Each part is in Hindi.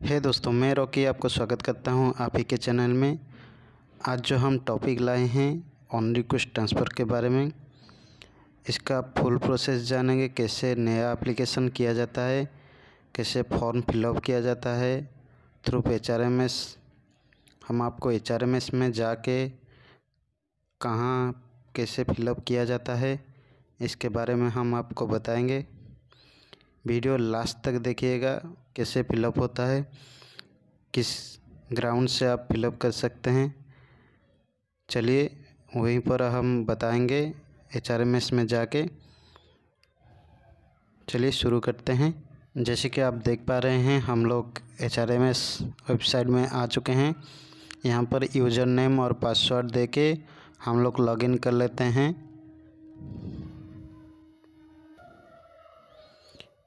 हे दोस्तों, मैं रॉकी आपको स्वागत करता हूँ आप ही के चैनल में। आज जो हम टॉपिक लाए हैं ऑन रिक्वेस्ट ट्रांसफ़र के बारे में, इसका फुल प्रोसेस जानेंगे कैसे नया एप्लीकेशन किया जाता है, कैसे फॉर्म फिलअप किया जाता है through H R M S हम आपको एच आर एम एस में जाके कहाँ, कैसे फिलअप किया जाता है, इसके बारे में हम आपको बताएँगे। वीडियो लास्ट तक देखिएगा, कैसे फिलअप होता है, किस ग्राउंड से आप फिलअप कर सकते हैं। चलिए, वहीं पर हम बताएँगे एच आर एम एस में जाके। चलिए, शुरू करते हैं। जैसे कि आप देख पा रहे हैं, हम लोग H R M S website में आ चुके हैं। यहाँ पर यूज़र नेम और पासवर्ड दे के हम लोग लॉगिन कर लेते हैं।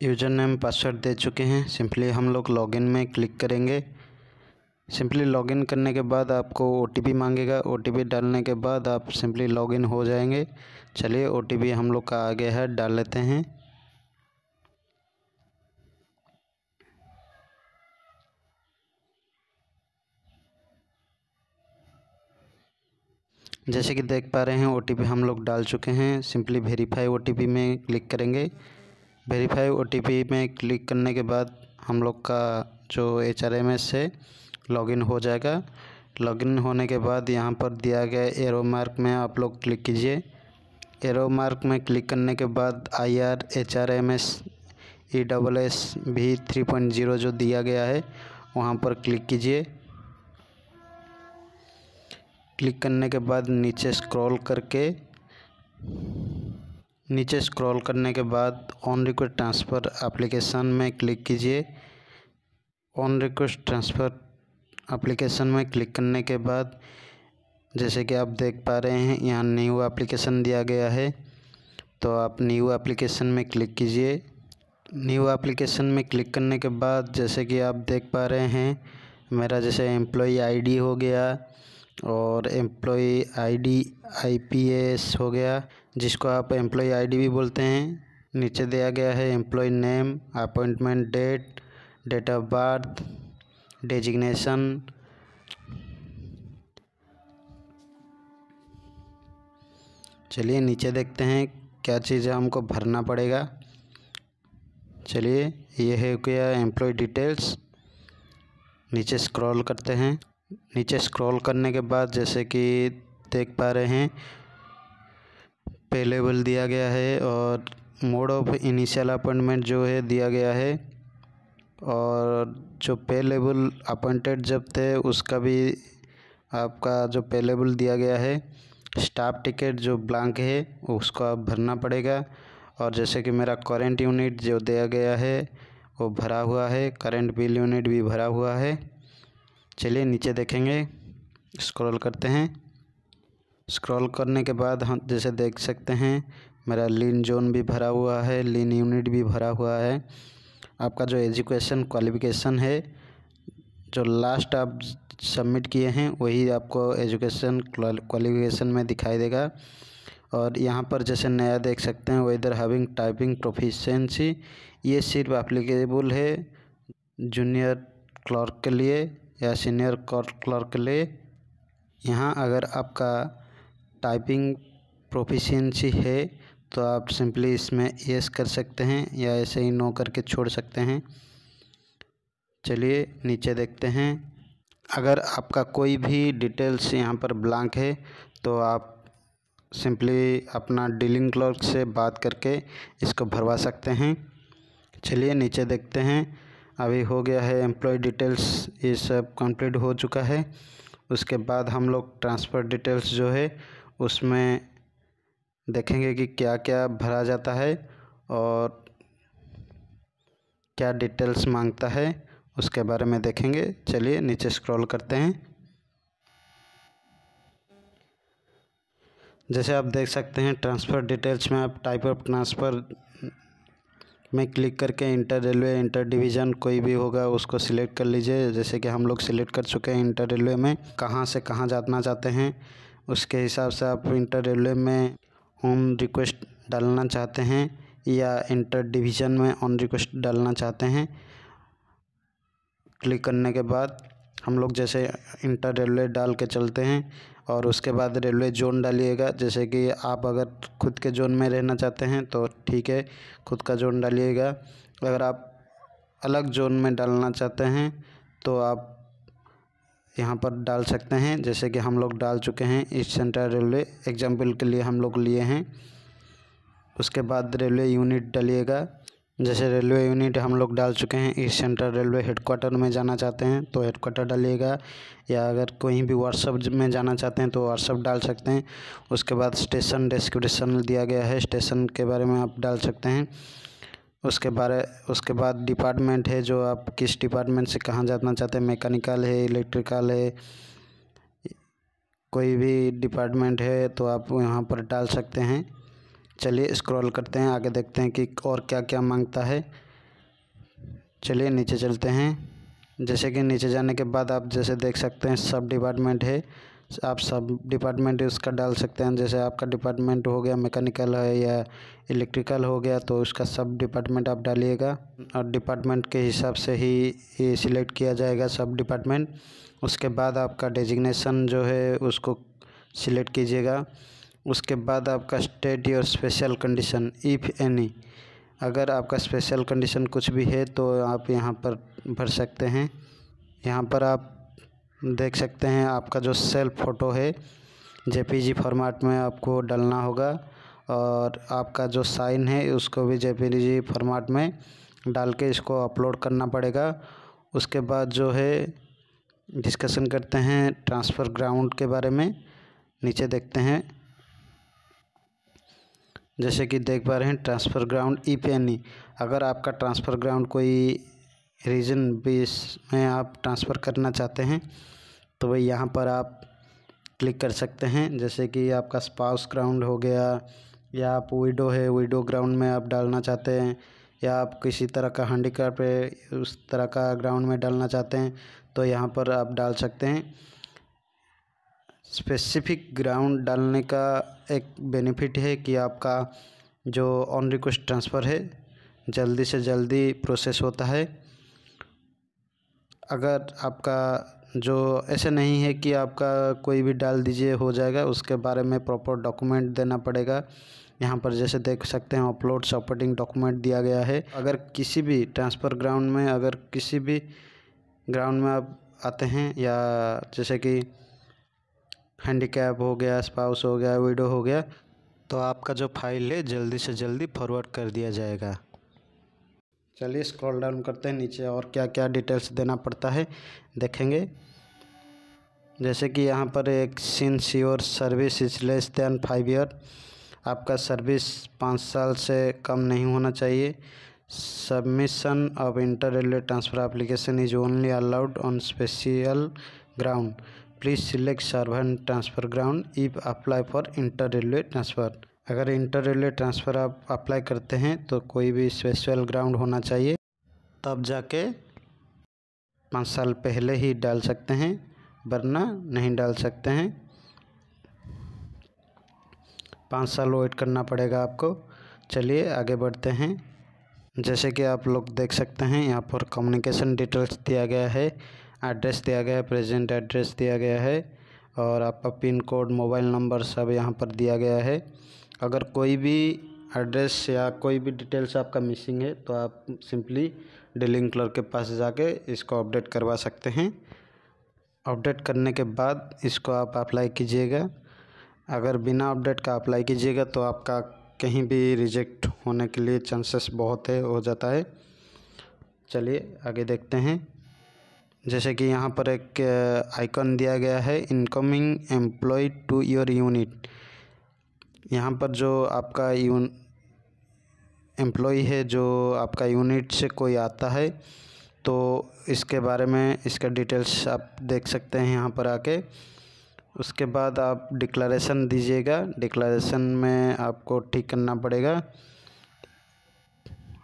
यूज़र नेम पासवर्ड दे चुके हैं। सिंपली हम लोग लॉगिन में क्लिक करेंगे। सिंपली लॉगिन करने के बाद आपको ओटीपी मांगेगा। ओटीपी डालने के बाद आप सिंपली लॉगिन हो जाएँगे। चलिए ओटीपी हम लोग का आगे है, डाल लेते हैं। जैसे कि देख पा रहे हैं ओटीपी हम लोग डाल चुके हैं। सिंपली वेरीफाई ओटीपी में क्लिक करेंगे। वेरीफाई ओटीपी में क्लिक करने के बाद हम लोग का जो एच आर एम एस है, लॉगिन हो जाएगा। लॉगिन होने के बाद यहाँ पर दिया गया एरो मार्क में आप लोग क्लिक कीजिए। एरो मार्क में क्लिक करने के बाद I R H R M S E double S भी थ्री पॉइंट ज़ीरो जो दिया गया है, वहाँ पर क्लिक कीजिए। क्लिक करने के बाद नीचे स्क्रॉल करके नीचे स्क्रॉल करने के बाद ऑन रिक्वेस्ट ट्रांसफ़र एप्लीकेशन में क्लिक कीजिए। ऑन रिक्वेस्ट ट्रांसफ़र एप्लीकेशन में क्लिक करने के बाद, जैसे कि आप देख पा रहे हैं, यहाँ न्यू एप्लीकेशन दिया गया है। तो आप न्यू एप्लीकेशन में क्लिक कीजिए। न्यू एप्लीकेशन में क्लिक करने के बाद, जैसे कि आप देख पा रहे हैं, मेरा जैसे एम्प्लॉई आईडी हो गया और एम्प्लॉई आईडी आईपीएस हो गया, जिसको आप एम्प्लॉय आईडी भी बोलते हैं। नीचे दिया गया है employee name appointment date date of birth designation चलिए नीचे देखते हैं क्या चीज़ हमको भरना पड़ेगा। चलिए यह है क्या एम्प्लॉय डिटेल्स नीचे स्क्रॉल करते हैं। नीचे स्क्रॉल करने के बाद जैसे कि देख पा रहे हैं पे लेवल दिया गया है और मोड ऑफ़ इनिशियल अपॉइंटमेंट जो है दिया गया है और जो पे लेवल अपॉइंटेड जब थे उसका भी आपका जो पे लेवल दिया गया है स्टाफ टिकट जो ब्लैंक है उसको आप भरना पड़ेगा और जैसे कि मेरा करेंट यूनिट जो दिया गया है वो भरा हुआ है करंट बिल यूनिट भी भरा हुआ है। चलिए नीचे देखेंगे स्क्रॉल करते हैं। स्क्रॉल करने के बाद हम जैसे देख सकते हैं, मेरा लीन जोन भी भरा हुआ है लीन यूनिट भी भरा हुआ है। आपका जो एजुकेशन क्वालिफिकेशन है, जो लास्ट आप सबमिट किए हैं, वही आपको एजुकेशन क्वालिफिकेशन में दिखाई देगा। और यहाँ पर जैसे नया देख सकते हैं वेदर हैविंग टाइपिंग प्रोफिशेंसी ये सिर्फ़ एप्लीकेबल है जूनियर क्लर्क के लिए। या सीनियर क्लर्क लिए। यहाँ अगर आपका टाइपिंग प्रोफिशिएंसी है तो आप सिंपली इसमें यस कर सकते हैं या ऐसे ही नो करके छोड़ सकते हैं। चलिए, नीचे देखते हैं। अगर आपका कोई भी डिटेल्स यहाँ पर ब्लैंक है तो आप सिंपली अपना डीलिंग क्लर्क से बात करके इसको भरवा सकते हैं। चलिए, नीचे देखते हैं। अभी हो गया है एम्प्लॉय डिटेल्स ये सब कंप्लीट हो चुका है। उसके बाद हम लोग ट्रांसफ़र डिटेल्स जो है, उसमें देखेंगे कि क्या क्या भरा जाता है और क्या डिटेल्स माँगता है, उसके बारे में देखेंगे। चलिए नीचे स्क्रॉल करते हैं। जैसे आप देख सकते हैं ट्रांसफ़र डिटेल्स में आप टाइप ऑफ़ ट्रांसफ़र में क्लिक करके इंटर रेलवे, इंटर डिवीज़न कोई भी होगा, उसको सिलेक्ट कर लीजिए। जैसे कि हम लोग सिलेक्ट कर चुके हैं इंटर रेलवे में, कहाँ से कहाँ जाना चाहते हैं, उसके हिसाब से आप इंटर रेलवे में होम रिक्वेस्ट डालना चाहते हैं या इंटर डिवीज़न में ऑन रिक्वेस्ट डालना चाहते हैं। क्लिक करने के बाद हम लोग जैसे इंटर रेलवे डाल के चलते हैं और उसके बाद रेलवे जोन डालिएगा। जैसे कि आप अगर खुद के जोन में रहना चाहते हैं तो ठीक है, खुद का जोन डालिएगा। अगर आप अलग जोन में डालना चाहते हैं तो आप यहाँ पर डाल सकते हैं। जैसे कि हम लोग डाल चुके हैं ईस्ट सेंट्रल रेलवे, एग्ज़ाम्पल के लिए हम लोग लिए हैं। उसके बाद रेलवे यूनिट डालिएगा। जैसे रेलवे यूनिट हम लोग डाल चुके हैं ईस्ट सेंट्रल रेलवे हेडक्वार्टर में जाना चाहते हैं तो हेडक्वार्टर डालिएगा। या अगर कहीं भी व्हाट्सअप में जाना चाहते हैं तो व्हाट्सअप डाल सकते हैं। उसके बाद स्टेशन डिस्क्रिप्शन दिया गया है स्टेशन के बारे में आप डाल सकते हैं। उसके बारे, उसके बाद डिपार्टमेंट है, जो आप किस डिपार्टमेंट से कहाँ जाना चाहते हैं मैकेनिकल है इलेक्ट्रिकल है, कोई भी डिपार्टमेंट है तो आप यहाँ पर डाल सकते हैं। चलिए स्क्रॉल करते हैं, आगे देखते हैं कि और क्या क्या माँगता है। चलिए नीचे चलते हैं। जैसे कि नीचे जाने के बाद आप जैसे देख सकते हैं, सब डिपार्टमेंट है। आप सब डिपार्टमेंट उसका डाल सकते हैं। जैसे आपका डिपार्टमेंट हो गया मैकेनिकल है या इलेक्ट्रिकल हो गया तो उसका सब डिपार्टमेंट आप डालिएगा। और डिपार्टमेंट के हिसाब से ही ये सिलेक्ट किया जाएगा सब डिपार्टमेंट उसके बाद आपका डेजिग्नेशन जो है, उसको सिलेक्ट कीजिएगा। उसके बाद आपका स्टेट और स्पेशल कंडीशन इफ़ एनी अगर आपका स्पेशल कंडीशन कुछ भी है तो आप यहाँ पर भर सकते हैं। यहाँ पर आप देख सकते हैं, आपका जो सेल्फ फ़ोटो है जेपीजी फॉर्मेट में आपको डालना होगा। और आपका जो साइन है, उसको भी जेपीजी फॉर्मेट में डाल के इसको अपलोड करना पड़ेगा। उसके बाद जो है डिस्कशन करते हैं ट्रांसफ़र ग्राउंड के बारे में। नीचे देखते हैं। जैसे कि देख पा रहे हैं ट्रांसफ़र ग्राउंड ई पेनी अगर आपका ट्रांसफ़र ग्राउंड कोई रीजन बेस में आप ट्रांसफ़र करना चाहते हैं तो वही यहाँ पर आप क्लिक कर सकते हैं। जैसे कि आपका स्पाउस ग्राउंड हो गया, या आप विडो है विडो ग्राउंड में आप डालना चाहते हैं, या आप किसी तरह का हैंडीक्राफ्ट पे उस तरह का ग्राउंड में डालना चाहते हैं तो यहाँ पर आप डाल सकते हैं। स्पेसिफिक ग्राउंड डालने का एक बेनिफिट है कि आपका जो ऑन रिक्वेस्ट ट्रांसफ़र है, जल्दी से जल्दी प्रोसेस होता है। अगर आपका जो ऐसे नहीं है कि आपका कोई भी डाल दीजिए, हो जाएगा, उसके बारे में प्रॉपर डॉक्यूमेंट देना पड़ेगा। यहाँ पर जैसे देख सकते हैं अपलोड सपोर्टिंग डॉक्यूमेंट दिया गया है। अगर किसी भी ट्रांसफ़र ग्राउंड में, अगर किसी भी ग्राउंड में आप आते हैं, या जैसे कि हैंडीकैप हो गया स्पाउस हो गया विडो हो गया तो आपका जो फ़ाइल है जल्दी से जल्दी फॉरवर्ड कर दिया जाएगा। चलिए स्क्रॉल डाउन करते हैं, नीचे और क्या क्या डिटेल्स देना पड़ता है, देखेंगे। जैसे कि यहाँ पर एक since your service is less than five year आपका सर्विस पाँच साल से कम नहीं होना चाहिए। Submission of inter railway transfer application is only allowed on special ground please select servant transfer ground if apply for inter railway transfer अगर इंटर रेलवे ट्रांसफ़र आप अप्लाई करते हैं तो कोई भी स्पेशल ग्राउंड होना चाहिए। तब जाके पाँच साल पहले ही डाल सकते हैं, वरना नहीं डाल सकते हैं। पाँच साल वेट करना पड़ेगा आपको। चलिए आगे बढ़ते हैं। जैसे कि आप लोग देख सकते हैं, यहाँ पर कम्युनिकेशन डिटेल्स दिया गया है। एड्रेस दिया गया है, प्रेजेंट एड्रेस दिया गया है और आपका पिन कोड, मोबाइल नंबर सब यहाँ पर दिया गया है। अगर कोई भी एड्रेस या कोई भी डिटेल्स आपका मिसिंग है तो आप सिंपली डीलिंग क्लर्क के पास जाके इसको अपडेट करवा सकते हैं। अपडेट करने के बाद इसको आप अप्लाई कीजिएगा। अगर बिना अपडेट का अप्लाई कीजिएगा तो आपका कहीं भी रिजेक्ट होने के लिए चांसेस बहुत है, हो जाता है। चलिए आगे देखते हैं। जैसे कि यहाँ पर एक आइकन दिया गया है incoming employ to your unit यहाँ पर जो आपका यून एम्प्लॉय है, जो आपका यूनिट से कोई आता है तो इसके बारे में इसका डिटेल्स आप देख सकते हैं यहाँ पर आके। उसके बाद आप डिक्लारेशन दीजिएगा। डिक्लारेशन में आपको ठीक करना पड़ेगा।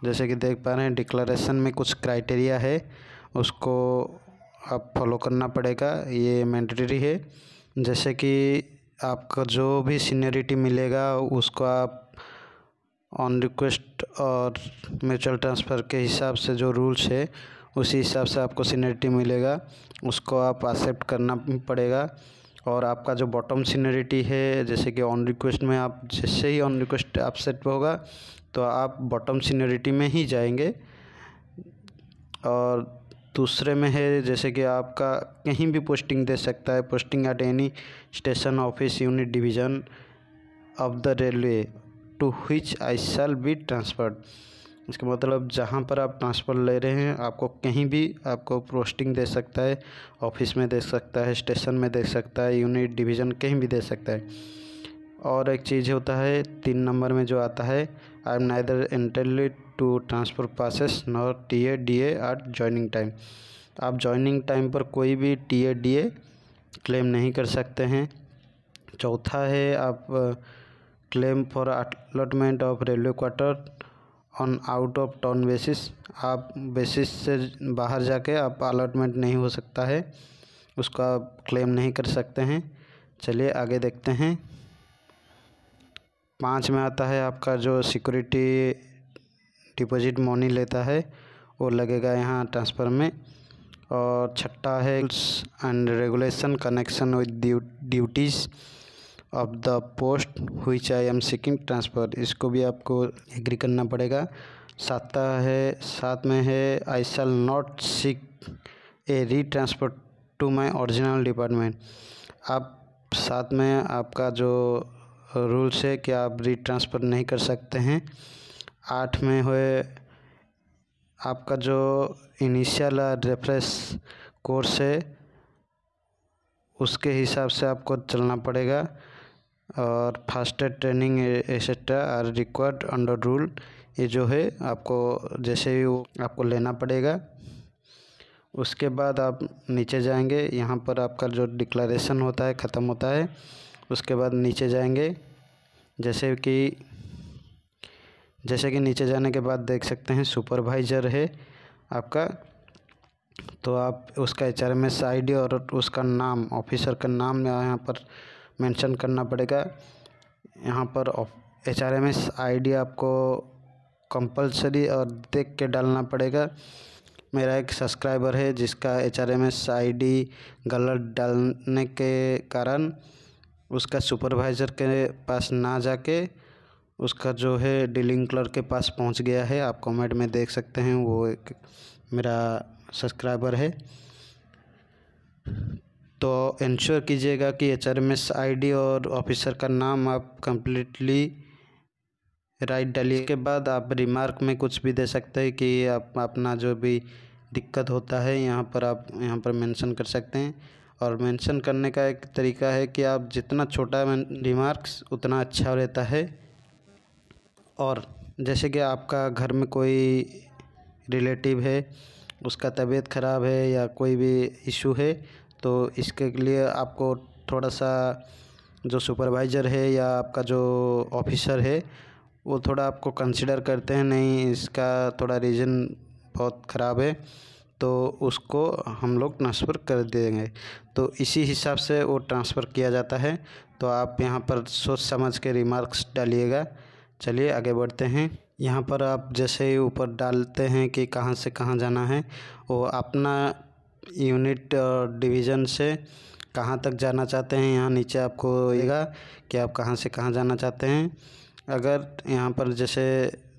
जैसे कि देख पा रहे हैं डिक्लारेशन में कुछ क्राइटेरिया है, उसको आप फॉलो करना पड़ेगा। ये मैंडेटरी है। जैसे कि आपका जो भी सीनियरिटी मिलेगा, उसको आप ऑन रिक्वेस्ट और म्यूचुअल ट्रांसफ़र के हिसाब से जो रूल्स है, उसी हिसाब से आपको सीनियरिटी मिलेगा। उसको आप एक्सेप्ट करना पड़ेगा। और आपका जो बॉटम सीनरिटी है, जैसे कि ऑन रिक्वेस्ट में आप, जैसे ही ऑन रिक्वेस्ट आप सेट होगा तो आप बॉटम सीनरिटी में ही जाएँगे। और दूसरे में है, जैसे कि आपका कहीं भी पोस्टिंग दे सकता है। Posting at any station office unit division of the railway to which I shall be transferred इसका मतलब जहाँ पर आप ट्रांसफ़र ले रहे हैं, आपको कहीं भी आपको पोस्टिंग दे सकता है ऑफ़िस में दे सकता है स्टेशन में दे सकता है यूनिट डिवीज़न कहीं भी दे सकता है। और एक चीज़ होता है, तीन नंबर में जो आता है I am neither entitled to transfer passes nor T A D at joining time आप जॉइनिंग टाइम पर कोई भी T A D A claim नहीं कर सकते हैं। चौथा है, आप claim for allotment of railway quarter on out of town basis आप बेसिस से बाहर जाके आप अलॉटमेंट नहीं हो सकता है। उसका क्लेम नहीं कर सकते हैं। चलिए आगे देखते हैं। पाँच में आता है, आपका जो सिक्योरिटी डिपॉजिट मनी लेता है, वो लगेगा यहाँ ट्रांसफ़र में। और छठा है and regulation connection with duties of the post which I am seeking transfer इसको भी आपको एग्री करना पड़ेगा। सातवा है साथ में है आई शैल not seek a re transfer to my original department आप साथ में आपका जो रूल्स है कि आप री ट्रांसफ़र नहीं कर सकते हैं। आठ में हुए आपका जो इनिशियल रेफरेंस कोर्स है, उसके हिसाब से आपको चलना पड़ेगा। और faster training etcetera are required under rule ये जो है आपको जैसे ही वो आपको लेना पड़ेगा। उसके बाद आप नीचे जाएँगे, यहाँ पर आपका जो डिक्लेरेशन होता है, ख़त्म होता है। उसके बाद नीचे जाएँगे। जैसे कि जैसे कि नीचे जाने के बाद देख सकते हैं सुपरवाइज़र है आपका। तो आप उसका H R M S I D और उसका नाम, ऑफिसर का नाम यहाँ पर मेंशन करना पड़ेगा। यहाँ पर H R M S I D आपको कंपलसरी और देख के डालना पड़ेगा। मेरा एक सब्सक्राइबर है जिसका H R M S I D गलत डालने के कारण उसका सुपरवाइज़र के पास ना जाके उसका जो है डीलिंग क्लर्क के पास पहुँच गया है। आप कमेंट में देख सकते हैं, वो एक मेरा सब्सक्राइबर है। तो इंश्योर कीजिएगा कि H R M S I D और ऑफिसर का नाम आप कम्प्लीटली राइट डालिए। के बाद आप रिमार्क में कुछ भी दे सकते हैं कि आप, अपना जो भी दिक्कत होता है, यहाँ पर आप, यहाँ पर मेंशन कर सकते हैं। और मेंशन करने का एक तरीका है कि आप जितना छोटा रिमार्क्स उतना अच्छा रहता है। और जैसे कि आपका घर में कोई रिलेटिव है, उसका तबीयत ख़राब है या कोई भी इशू है तो इसके लिए आपको थोड़ा सा जो सुपरवाइज़र है या आपका जो ऑफिसर है, वो थोड़ा आपको कंसिडर करते हैं, नहीं इसका थोड़ा रीज़न बहुत ख़राब है। तो उसको हम लोग ट्रांसफ़र कर देंगे। तो इसी हिसाब से वो ट्रांसफ़र किया जाता है। तो आप यहाँ पर सोच समझ के रिमार्क्स डालिएगा। चलिए आगे बढ़ते हैं। यहाँ पर आप जैसे ही ऊपर डालते हैं कि कहाँ से कहाँ जाना है, वो अपना यूनिट डिवीज़न से कहाँ तक जाना चाहते हैं, यहाँ नीचे आपको देगा कि आप कहाँ से कहाँ जाना चाहते हैं। अगर यहाँ पर जैसे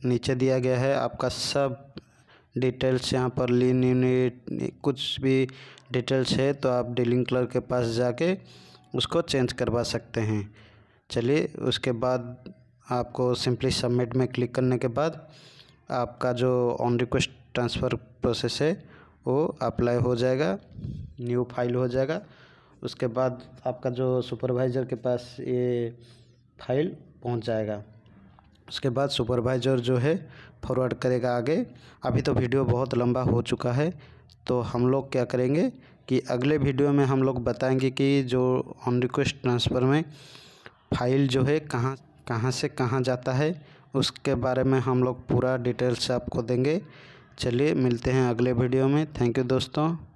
नीचे दिया गया है, आपका सब डिटेल्स यहाँ पर लीन यूनिट कुछ भी डिटेल्स है तो आप डीलिंग क्लर्क के पास जाके उसको चेंज करवा सकते हैं। चलिए, उसके बाद आपको सिंपली सबमिट में क्लिक करने के बाद आपका जो ऑन रिक्वेस्ट ट्रांसफ़र प्रोसेस है, वो अप्लाई हो जाएगा न्यू फ़ाइल हो जाएगा। उसके बाद आपका जो सुपरवाइज़र के पास ये फ़ाइल पहुँच जाएगा। उसके बाद सुपरवाइज़र जो है फॉरवर्ड करेगा आगे। अभी तो वीडियो बहुत लंबा हो चुका है तो हम लोग क्या करेंगे कि अगले वीडियो में हम लोग बताएँगे कि जो ऑन रिक्वेस्ट ट्रांसफ़र में फ़ाइल जो है कहाँ कहाँ से कहाँ जाता है, उसके बारे में हम लोग पूरा डिटेल्स आपको देंगे। चलिए, मिलते हैं अगले वीडियो में। थैंक यू दोस्तों।